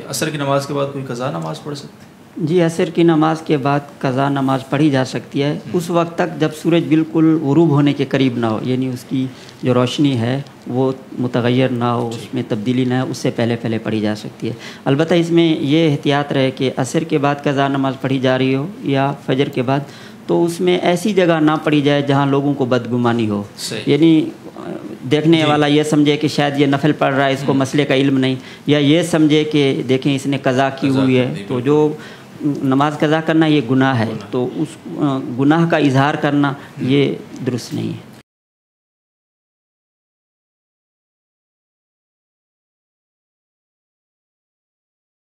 असर की नमाज़ के बाद कोई कज़ा नमाज़ पढ़ सकते हैं? जी असर की नमाज़ के बाद कज़ा नमाज़ पढ़ी जा सकती है। उस वक्त तक जब सूरज बिल्कुल गरूब होने के करीब ना हो यानी उसकी जो रोशनी है वो मुतगैर ना हो उसमें तब्दीली ना हो उससे पहले पहले पढ़ी जा सकती है। अलबत्त इसमें ये एहतियात रहे कि असर के बाद कज़ा नमाज़ पढ़ी जा रही हो या फजर के बाद तो उसमें ऐसी जगह ना पढ़ी जाए जहाँ लोगों को बदगुमानी हो। यानी देखने वाला ये समझे कि शायद ये नफल पढ़ रहा है इसको मसले का इल्म नहीं। या ये समझे कि देखें इसने कज़ा की कज़ा हुई है तो जो नमाज़ कज़ा करना ये गुनाह है तो उस गुनाह का इजहार करना ये दुरुस्त नहीं है।